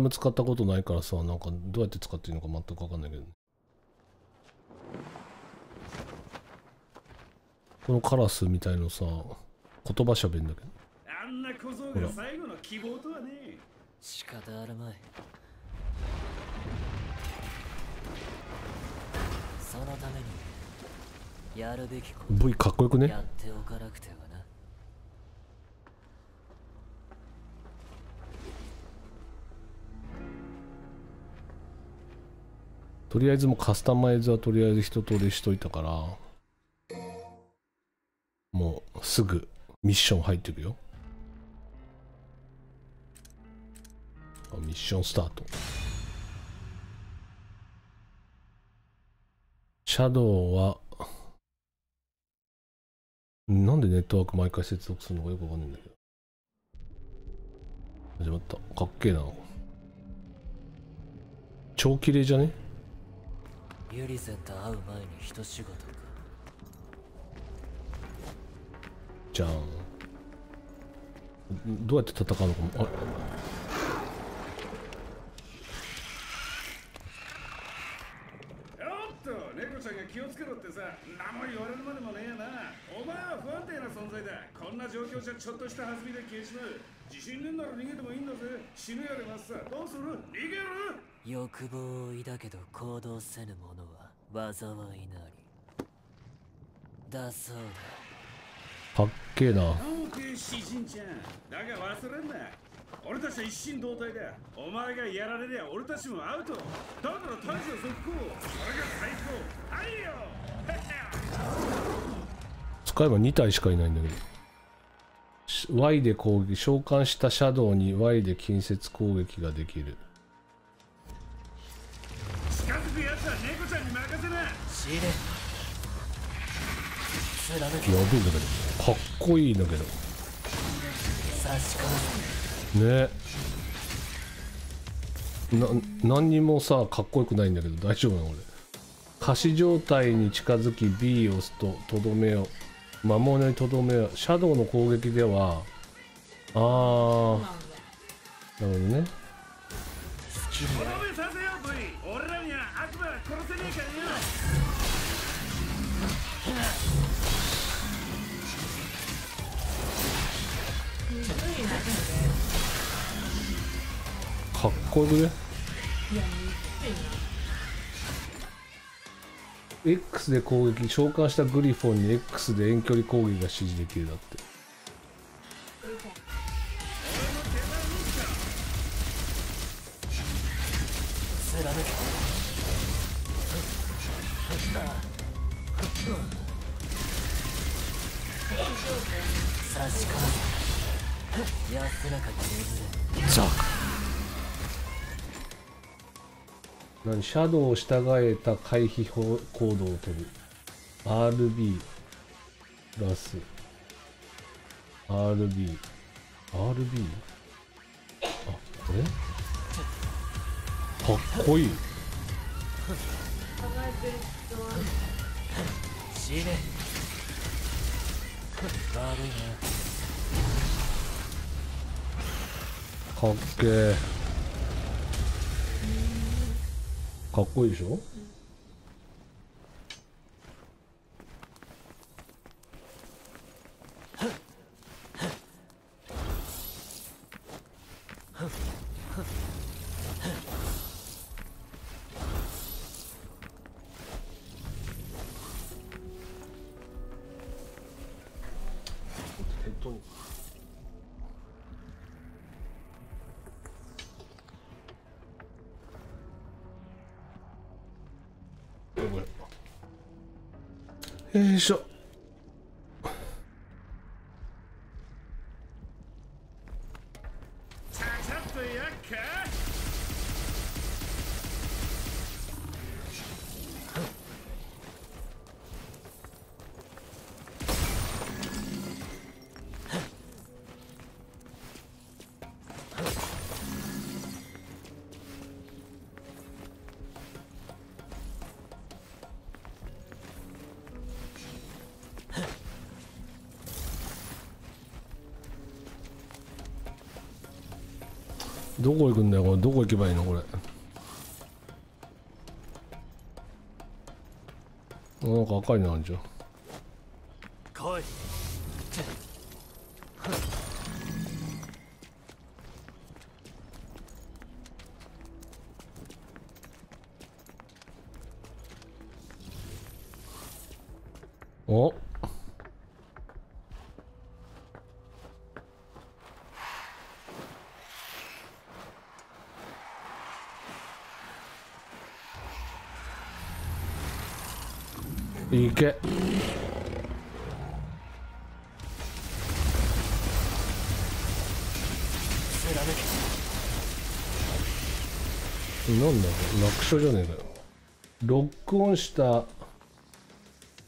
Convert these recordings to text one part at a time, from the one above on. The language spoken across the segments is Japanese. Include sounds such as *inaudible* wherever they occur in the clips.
も使ったことないからさ、なんかどうやって使っていいのか全くわかんないけど、ね。このカラスみたいのさ、言葉しゃべんだけど。あんな小僧が最後の希望とはね。仕方あるまい。そのためにやるべきこと V かっこよくねやっておかなくてはとりあえずもうカスタマイズはとりあえず一通りしといたからもうすぐミッション入っていくよ。ミッションスタート。シャドウはなんでネットワーク毎回接続するのかよくわかんないんだけど。始まった。かっけえな。超綺麗じゃね？ユリゼンと会う前に一仕事か。じゃんどうやって戦うのかもあおっと、猫ちゃんが気をつけろってさ、何も言われるまでもねえな。お前は不安定な存在だ。こんな状況じゃちょっとした弾みで消えちまう。自信ねえなら逃げてもいいんだぜ。死ぬやれますさ。どうする？逃げる？欲望を抱けど行動せぬ者は災いなり。だそうかっけえなオーケー、詩人ちゃん。だが忘れんな。俺たちは一心同体だ。お前がやられりゃ俺たちもアウト。だから大将続行。それが最高。はいよ *laughs* 使えば2体しかいないんだけどし Y で攻撃召喚したシャドウに Y で近接攻撃ができる仕入れ。貫やけべえんだけどかっこいいんだけど。ね。な何にもさかっこよくないんだけど大丈夫なの俺。仮死状態に近づき B を押すととどめを魔物にとどめをシャドウの攻撃ではあーなるほどねかっこよくね？X で攻撃召喚したグリフォンに X で遠距離攻撃が指示できるだって貫け。差し込め。安らかに眠れ。ザク何シャドウを従えた回避法行動を取る RB プラス。RB RB あこれ？かっこいい。仕入れ。悪いな。かっけえかっこいいでしょ？いしょ。どこ行くんだよこれ。どこ行けばいいのこれ。なんか赤いのあるじゃん。いけ。なんだ楽勝じゃねえかよ。ロックオンした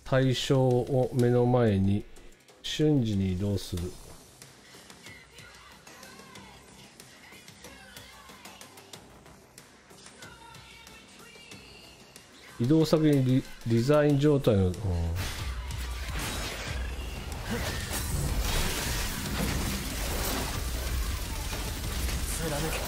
対象を目の前に瞬時に移動する移動先にリデザイン状態の、うん。貫け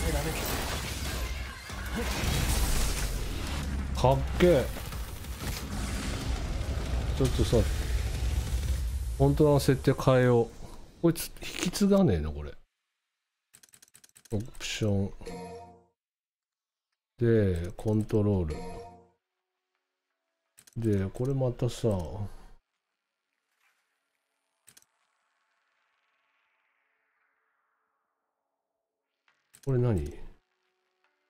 貫けかっけえ。ちょっとさ本当の設定変えよう。こいつ引き継がねえのこれ。オプション。でコントロール。でこれまたさ。これ何？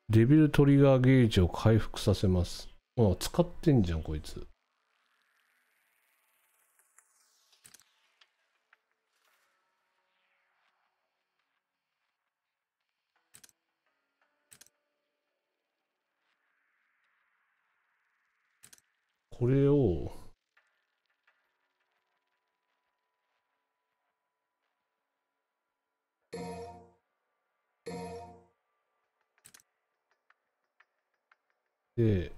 デビルトリガーゲージを回復させます。あ、使ってんじゃん、こいつ。これを、で、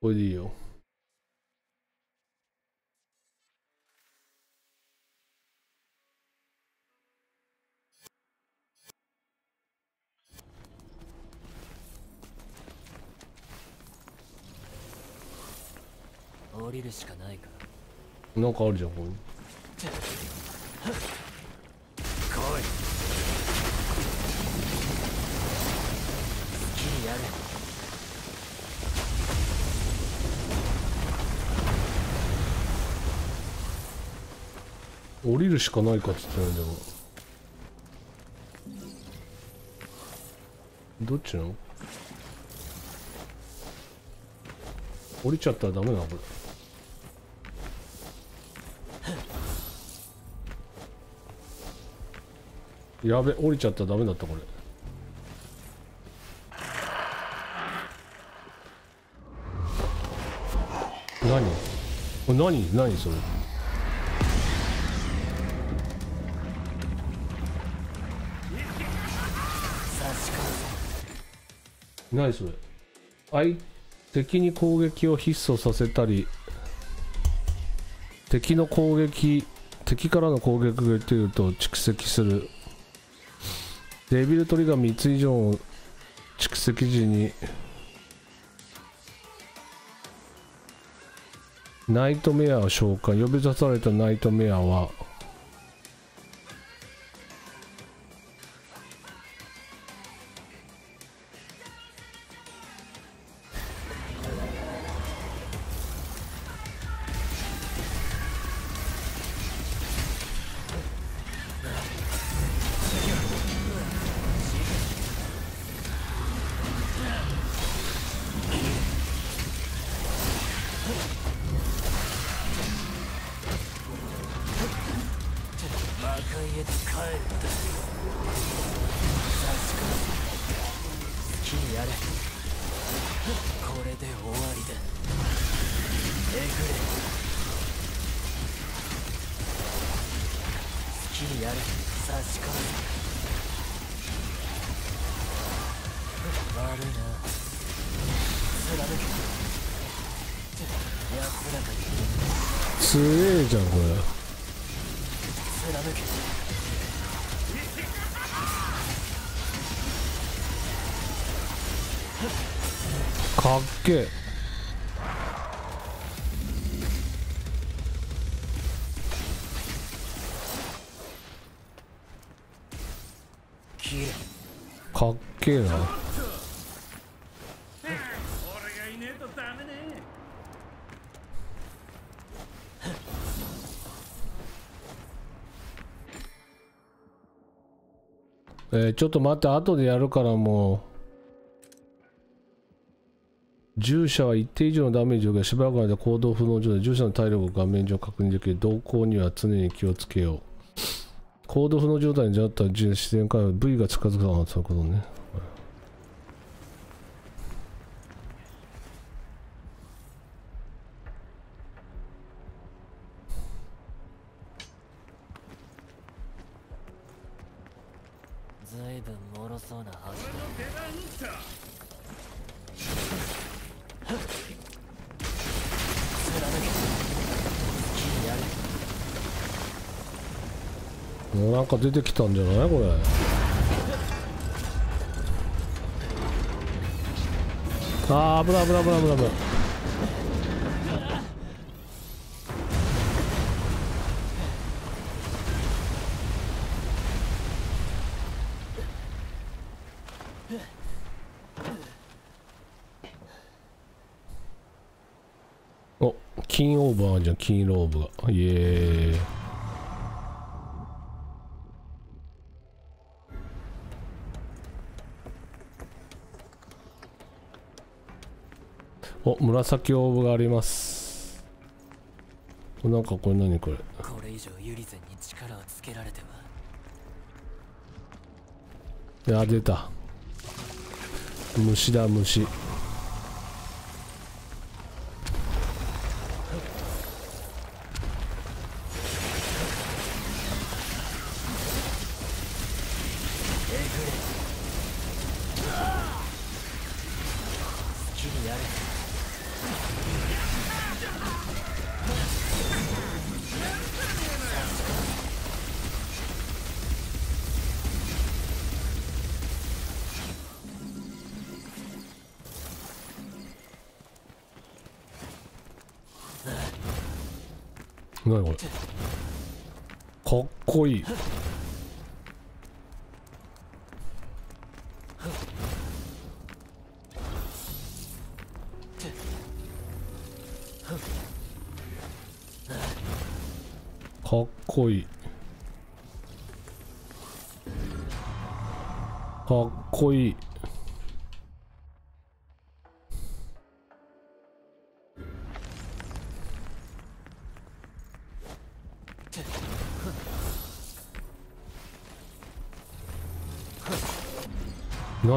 これでいいよ。降りるしかないかなんかあるじゃん、これ。来い好きに降りるしかないかっつってないでも。どっちの？降りちゃったらダメなこれ。やべ、降りちゃったらダメだったこれ。何？これ何？何それ？差し込む何それ？相敵に攻撃を必須させたり敵の攻撃敵からの攻撃が出ていると蓄積する。デビルトリガー3つ以上を蓄積時にナイトメアを召喚呼び出されたナイトメアはちょっと待って後でやるからもう。従者は一定以上のダメージを受けしばらくの間行動不能状態従者の体力を画面上確認できる動向には常に気をつけよう。行動不能状態になったら自然から V が近づくのそうい。うことねずいぶん脆そうなはず俺の出番だ貫け好きにやるもうなんか出てきたんじゃない？これ。あー危ない危ない危ない危ない危ない。お金オーバーあるじゃん金ローブが。イエーイ。紫オーブがあります。なんかこれ何これ。これ以上ユリゼンに力をつけられてはいや出た。虫だ虫何これ。かっこいい。かっこいい。かっこいい。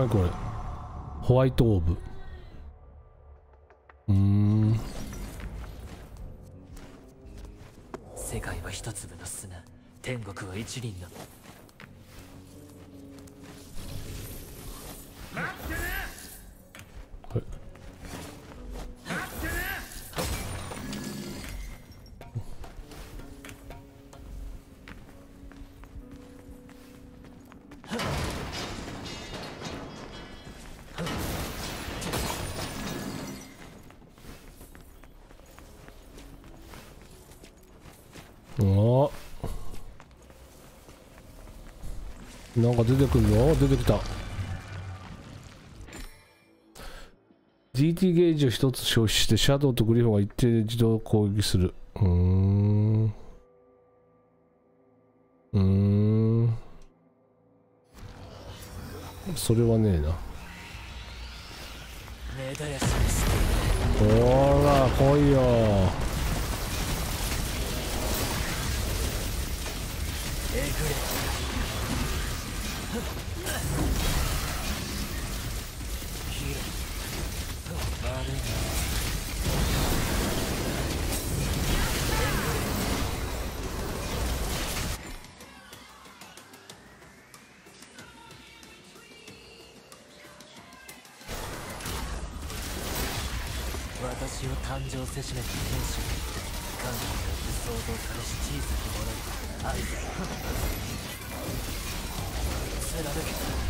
これ。ホワイトオーブ。うん。世界は一粒の砂。天国は一輪の出てくんの？出てきた。DT ゲージを一つ消費してシャドウとグリフォンが一定で自動攻撃する。うーん。うーん。それはねえな。ほら来いよ。情せしめた天使に神によって創造されし小さき者に。愛さ貫けた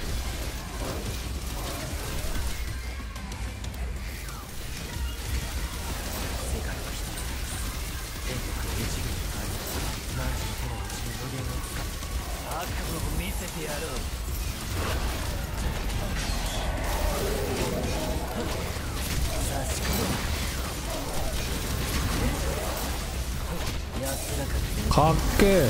かっけえ。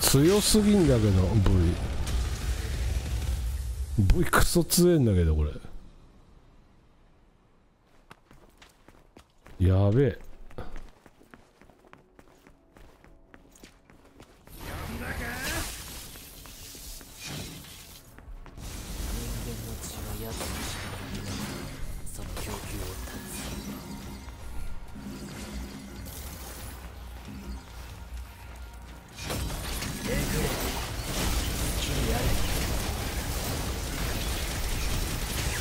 強すぎんだけど V V クソ強えんだけどこれ。やべえ。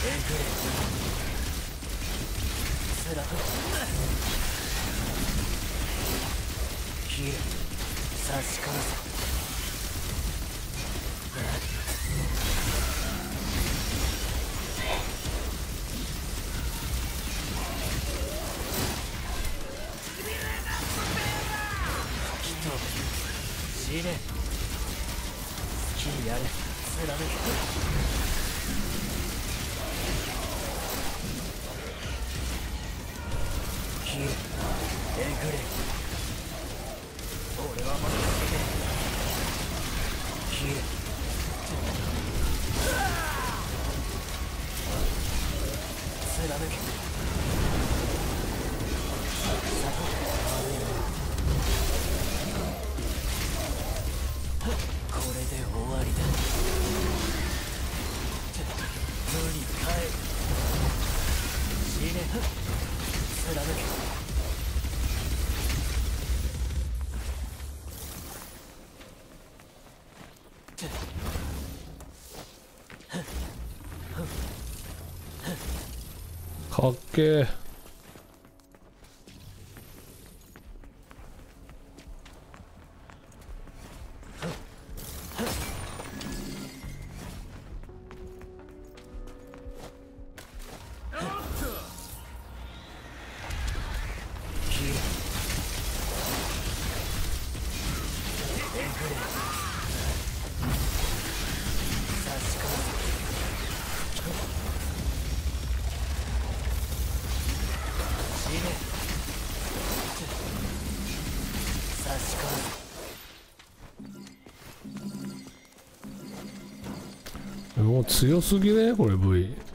辛くすえ差しからかっけえ。もう強すぎねこれ V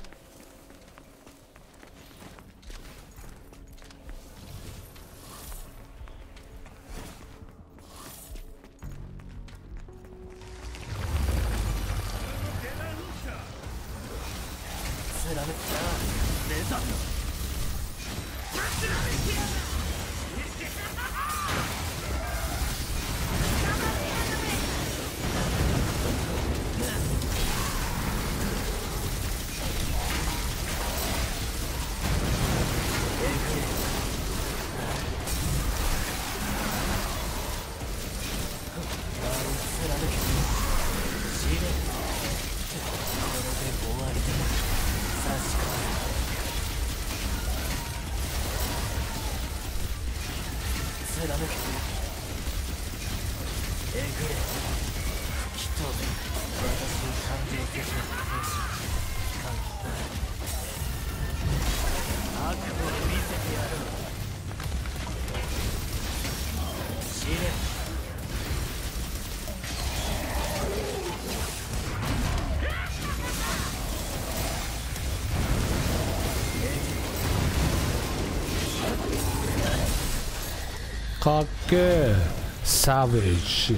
Savage.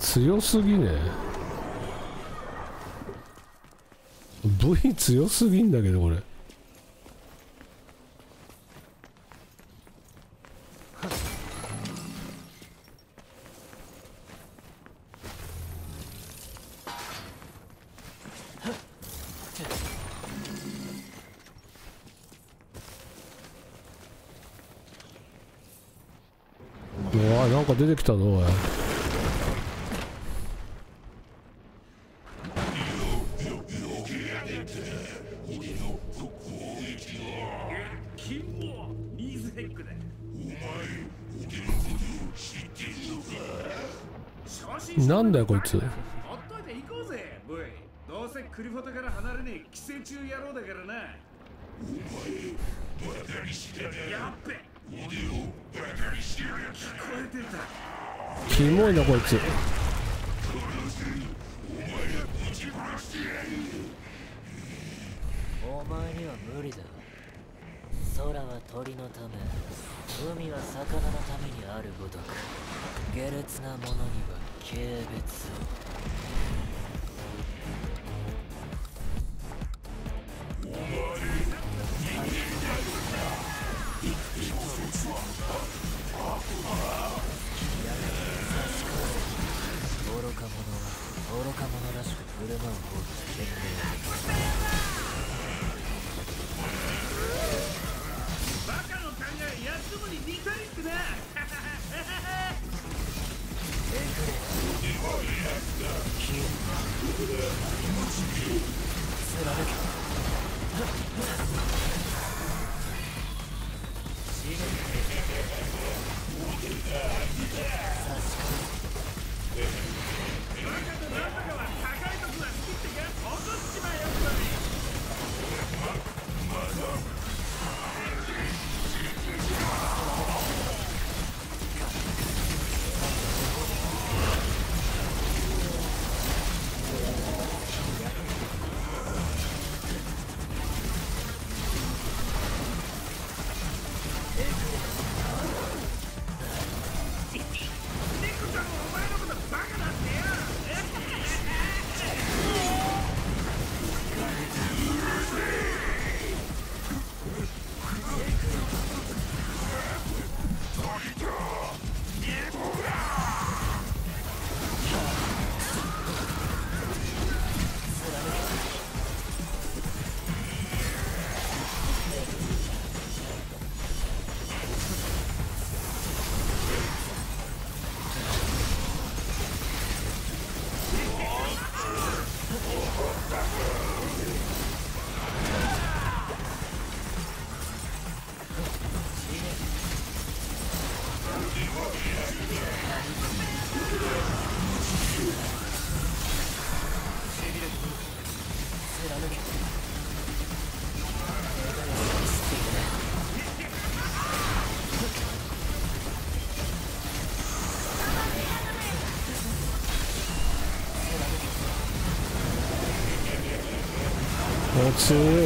強すぎね V 強すぎんだけどこれおいなんか出てきたぞおい。なんだよこいつ。いなこいつ。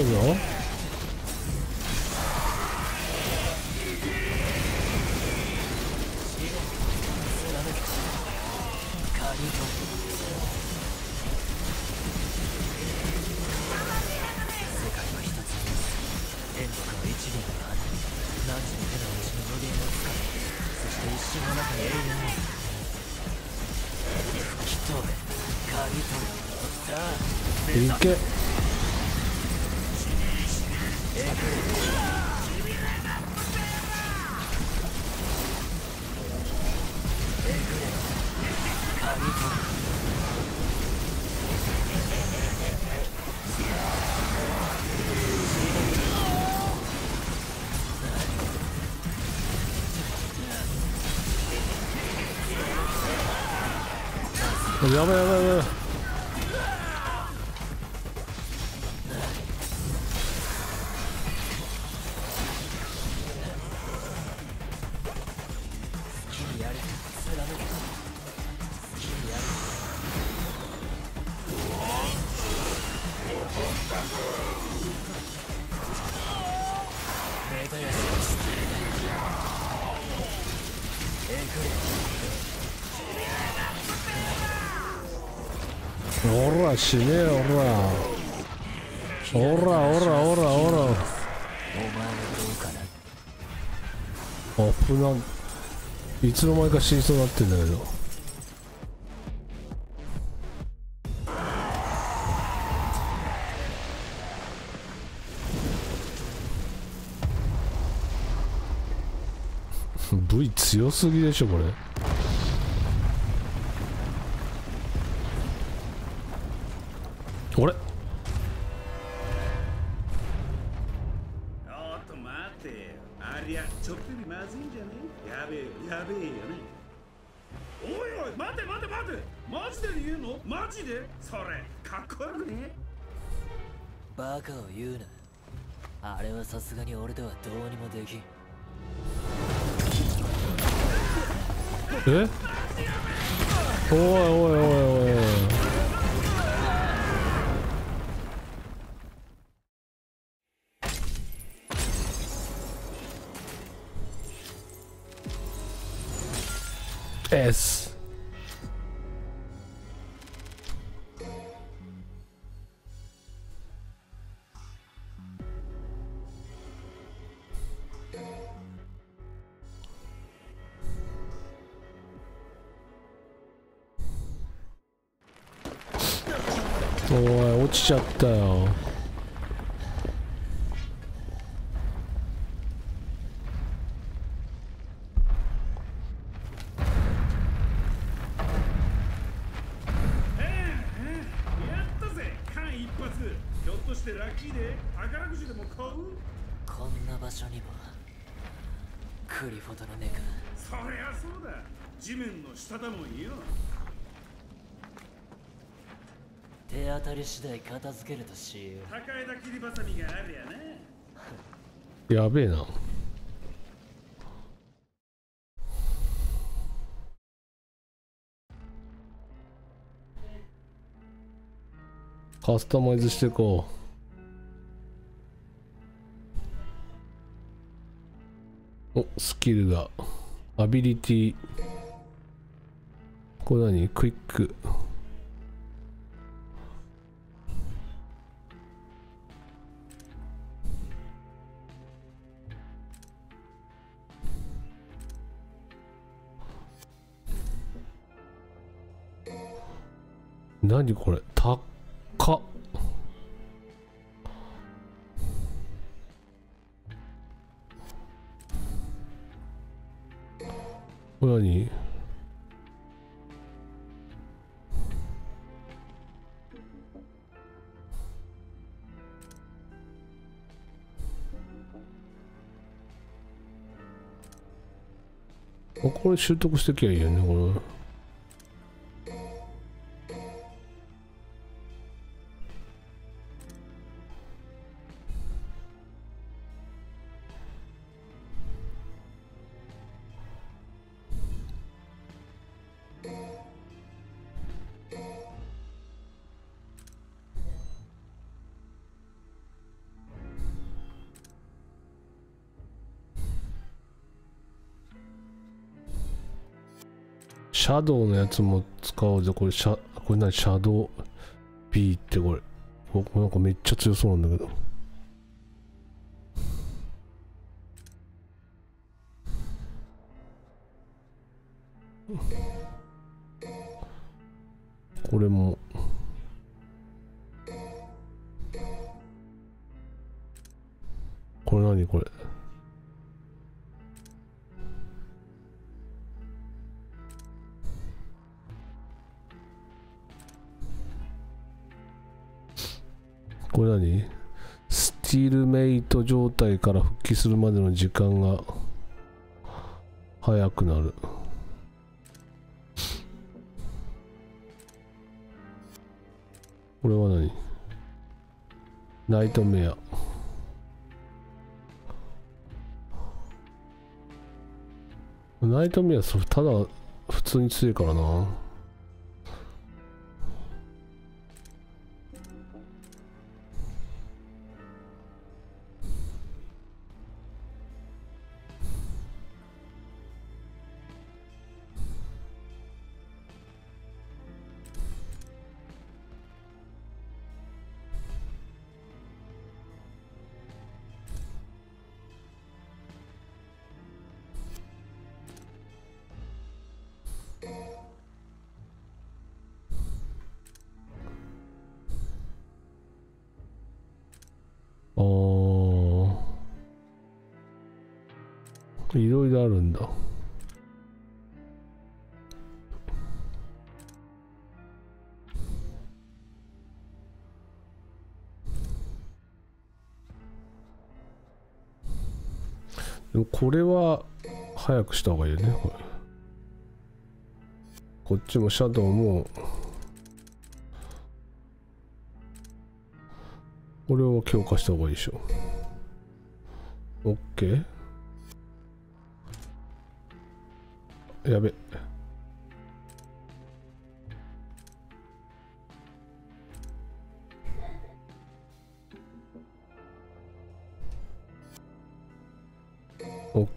るよいけ。Ah! Bachiller, ほら。ほらほらほらほら。アップなんいつの間にか死にそうになってんだけど。V 強すぎでしょこれ。やべえよやべえよねおいおい待て待て待て。マジで言うの？マジで？それかっこよくね？バカを言うな。あれはさすがに俺ではどうにもできん。え？おいおいおいおいエスおい落ちちゃったよ。当たり次第片付けるとしよう。高枝切りばさみがあるやね。やべえな。カスタマイズしていこう。おスキルが。アビリティ。これ何？クイック何これ？高っ。これ何？これ習得してきゃいいよねこれ。ャドウのやつも使おうぜ。これシャこれ何シャドウ B ってこれ。僕なんかめっちゃ強そうなんだけど。スティールメイト状態から復帰するまでの時間が早くなる。これは何？ナイトメア。ナイトメアそれただ普通に強いからな。これは早くした方がいいよねこれ。こっちもシャドウも。これを強化した方がいいでしょ。OK やべ。オ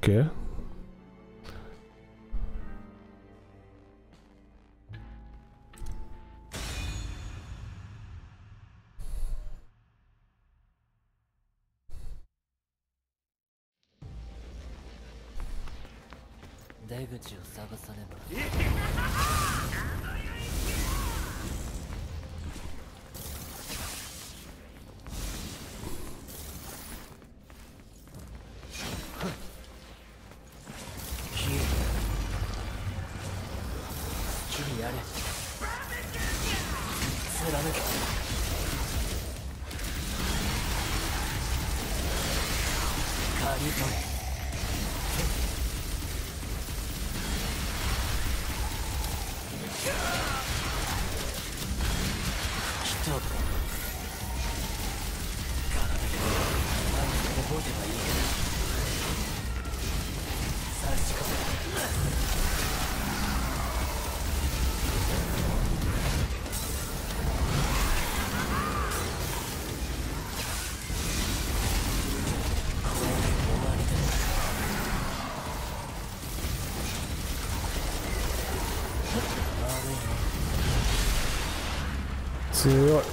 強い。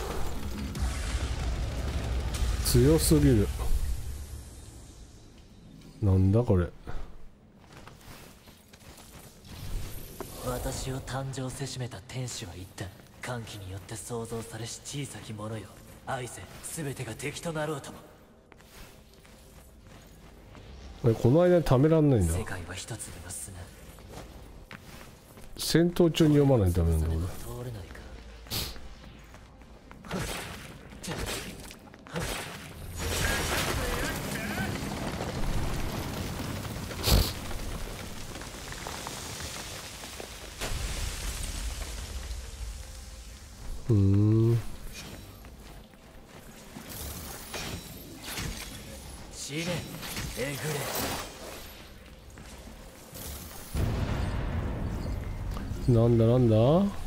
強すぎる。なんだこれ。私を誕生せしめた天使は言った歓喜によって創造されし小さき者よ。愛せ全てが敵となろうとも。えこの間にためらんないんだ。世界は一粒の砂。戦闘中に読まないとダメなんだこれないかれうーん死ねえぐれなんだなんだ？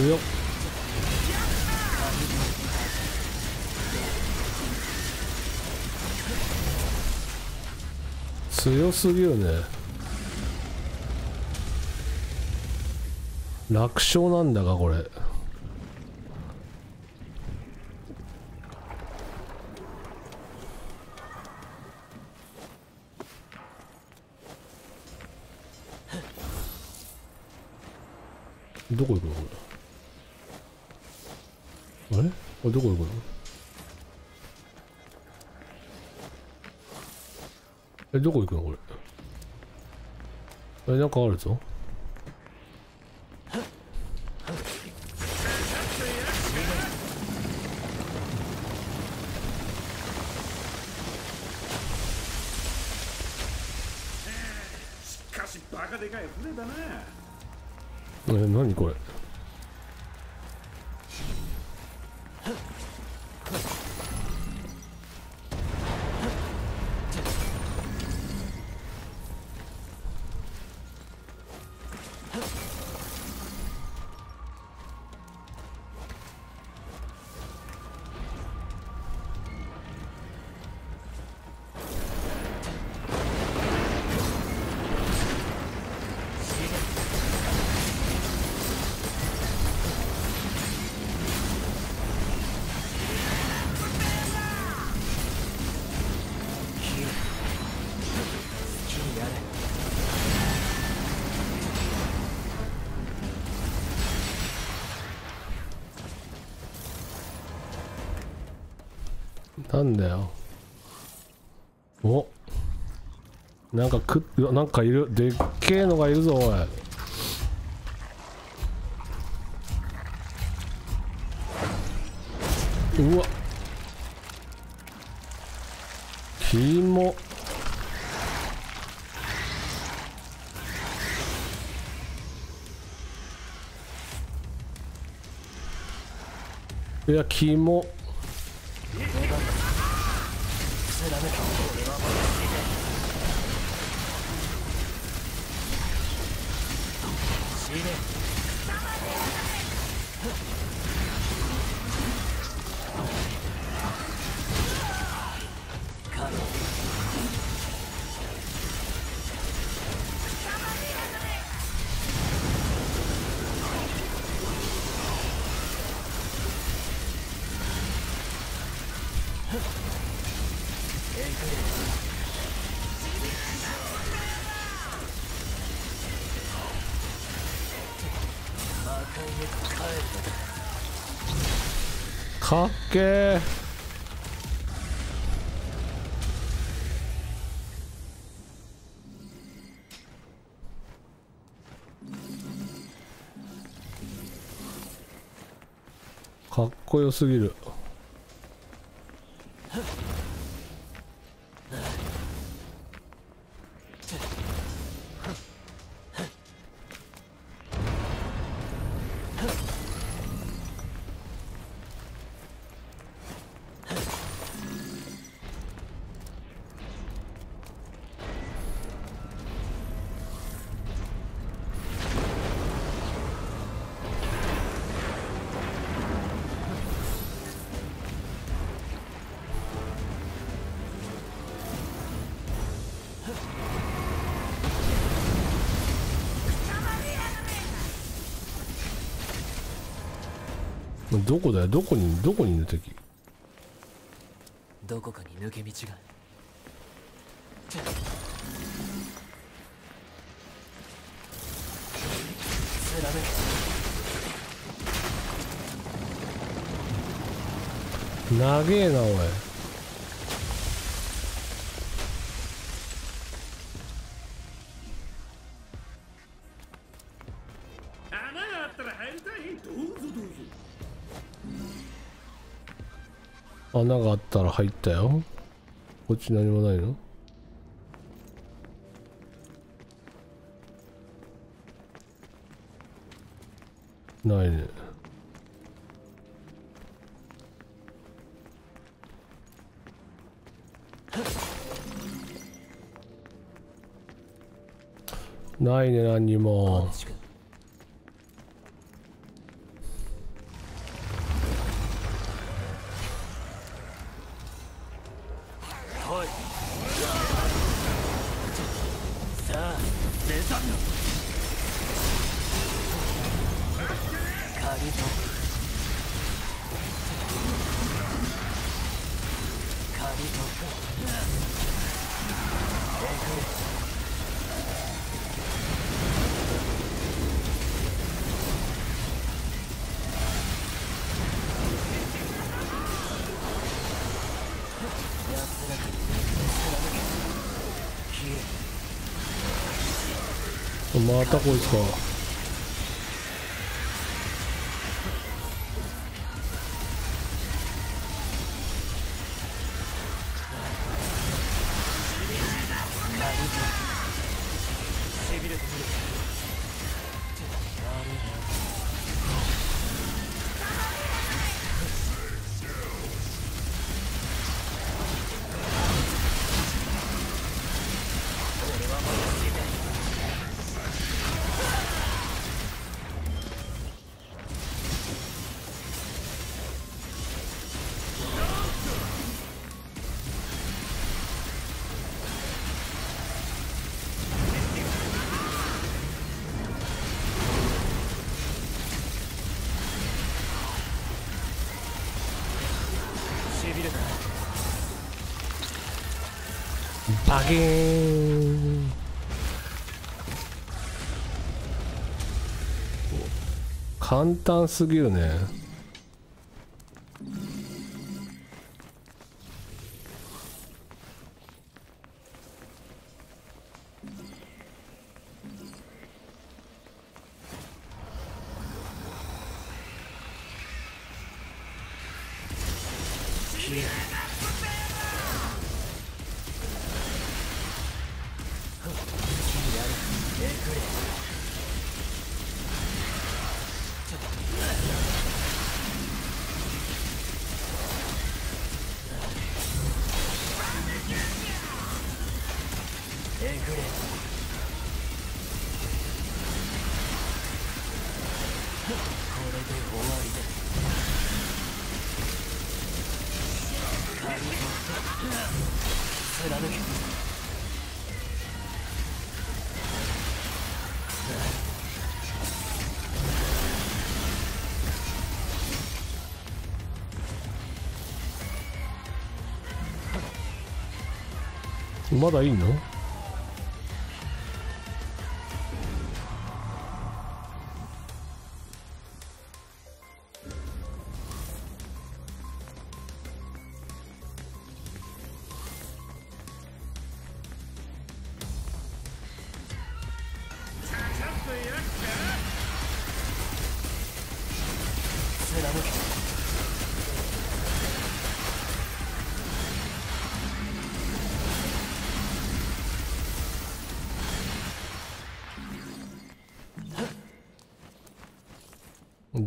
強っ強すぎるね。楽勝なんだがこれ。えどこ行くのこれ？えなんかあるぞ。なんだよ。お。なんかくなんかいる。でっけえのがいるぞおい。うわ。キモいやキモけかっこよすぎる。どこだよ？どこにどこにいる敵どこかに抜け道が貫け。長えなおい穴があったら入ったよ。こっち何もないの？ないね。ないね何にも。またこいつか簡単すぎるね。まだいいの？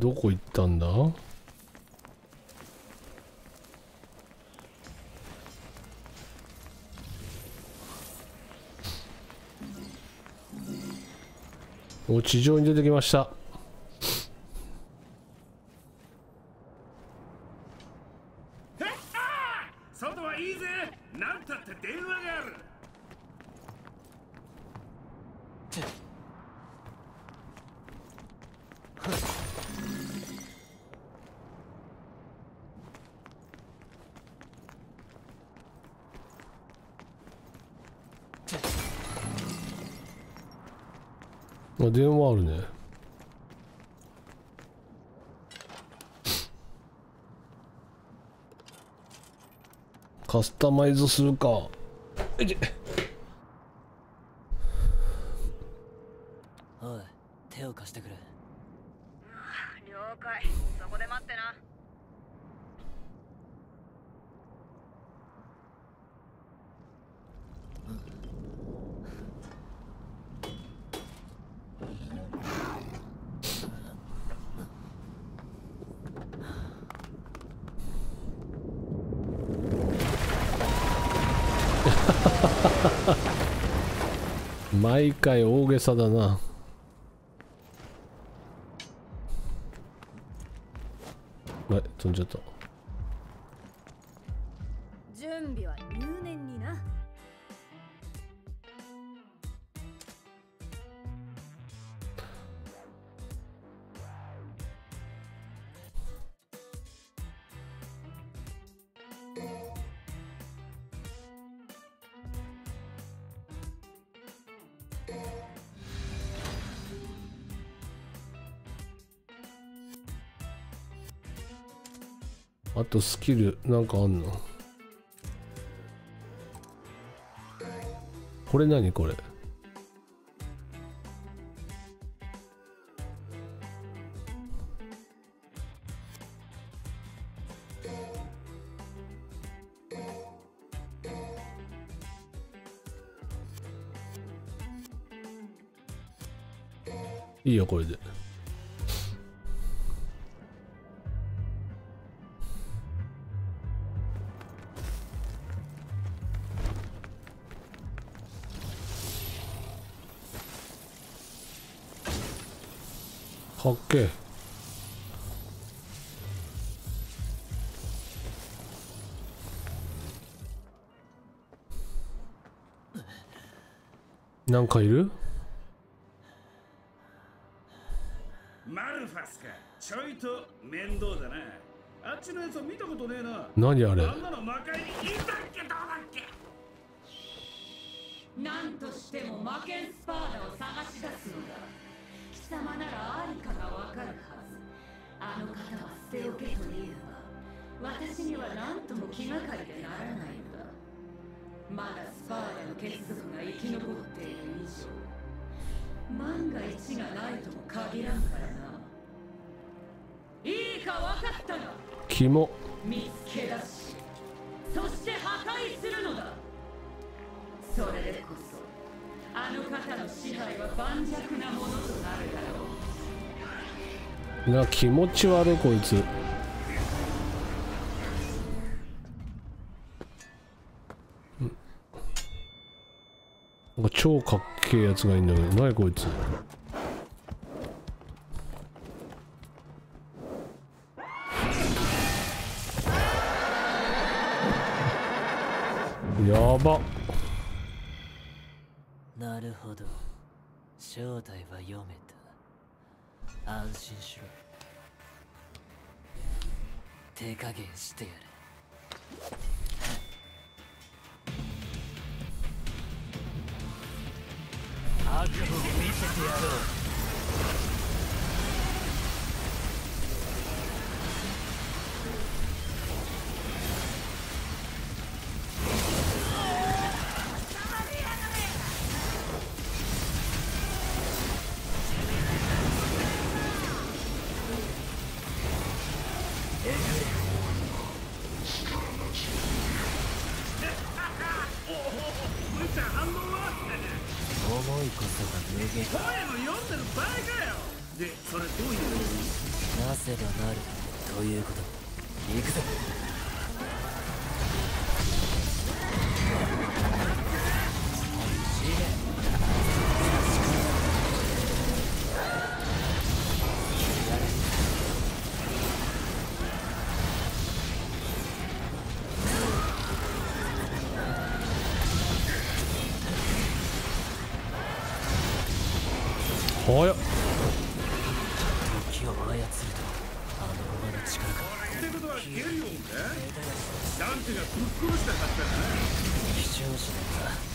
どこ行ったんだ？お地上に出てきました外はいいぜなんたって電話があるあ電話あるねカスタマイズするかおい手を貸してくれ了解そこで待ってな毎回大げさだな。あ飛んじゃった。あとスキルなんかあんの？これ何？これ。いいよこれで。かっけえ。なんかいる？マルファスか。ちょいと面倒だな。あっちのやつは見たことねえな。何あれ？あんなち悪いこいつ。なんか超かっけえやつがいいんだけど。何こいつ。やば。なるほど。正体は読めた。安心しろ。手加減してやる。悪夢を見せてやろう。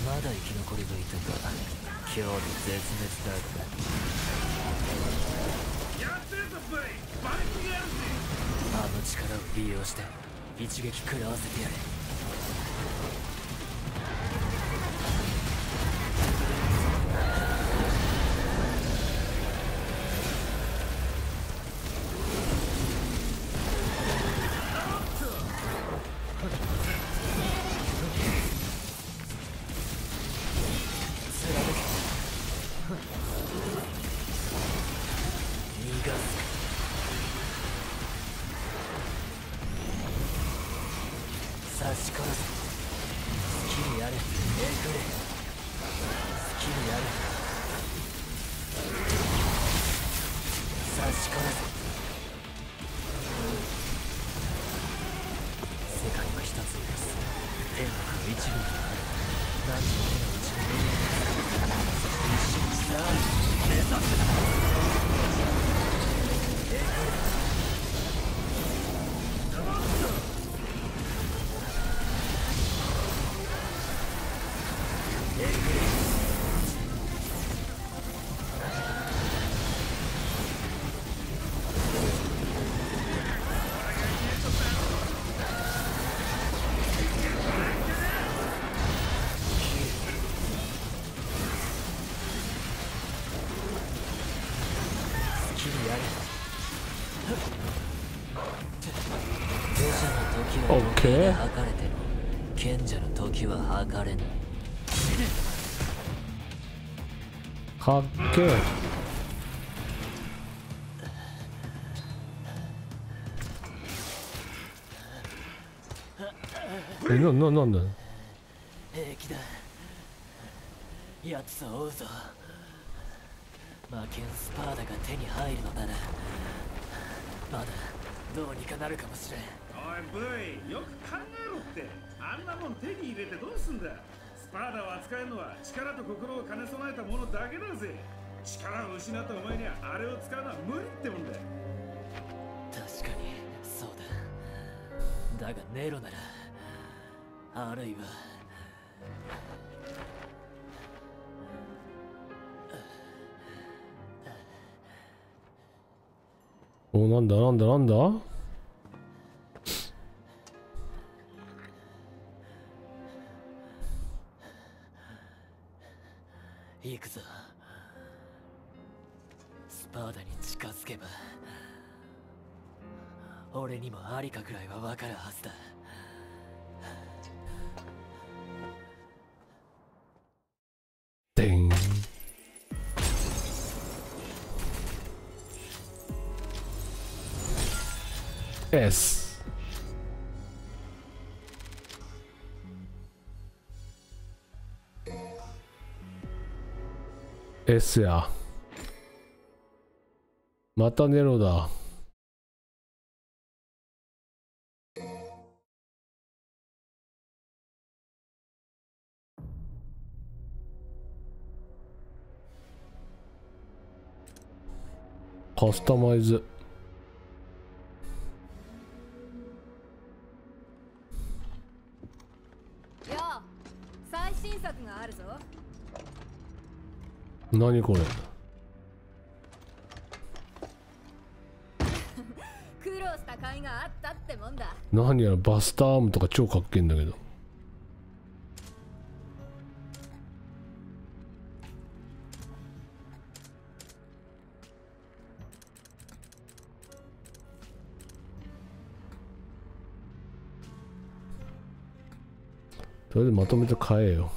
まだ生き残りがいたか今日で絶滅だがやってるぞバイバイクがあるぜあの力を利用して一撃食らわせてやれ。かっけええなななんだ平気だ奴を追うぞ魔剣スパーダが手に入るのならまだどうにかなるかもしれんおいブイよく考えろって。あんなもん手に入れてどうすんだ。スパーダを扱えるのは力と心を兼ね備えた者だけだぜ。力を失ったお前にはあれを使うのは無理ってもんだ確かにそうだ。だがネロならあるいはおなんだなんだなんだ？行くぞ俺にもありかくらいは分かるはずだ。でん S エスや。またネロだ。カスタマイズ。よう最新作があるぞ。何これ？*laughs* 苦労した甲斐があったってもんだ。何やらバスターアームとか超かっけえんだけどそれでまとめて買えよ。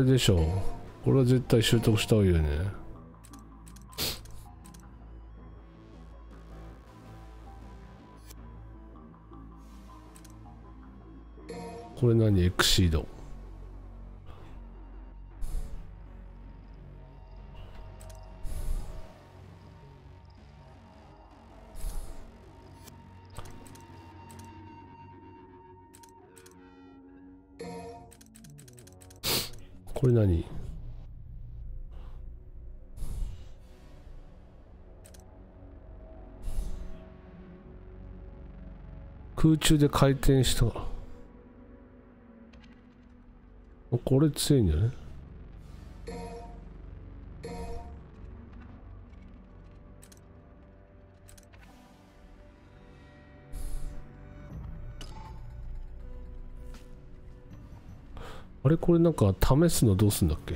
れでしょう。これは絶対習得した方がいいよね。これ何？エクシード。これ何？空中で回転した。これ強いんじゃねれこれなんか試すのどうすんだっけ？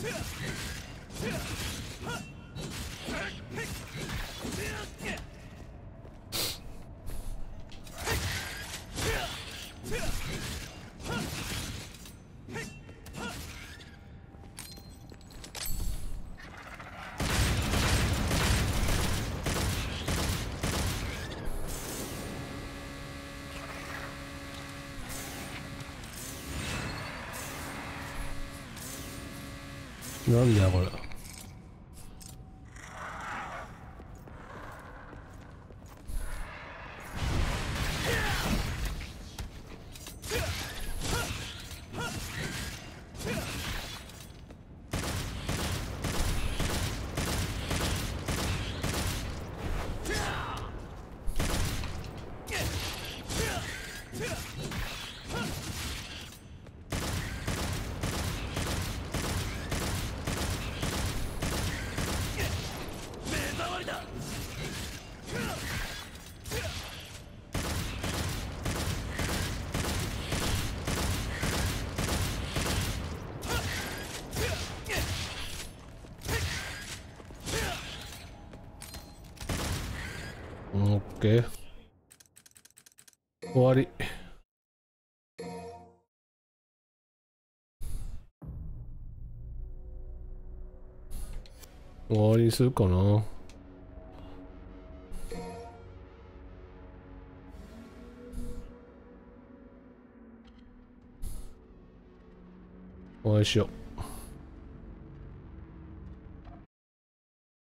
Tip! Tip! Non, mais voilà. 終わりにするかな。お会いしよう。